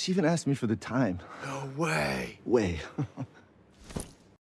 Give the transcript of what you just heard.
She even asked me for the time. No way. Way.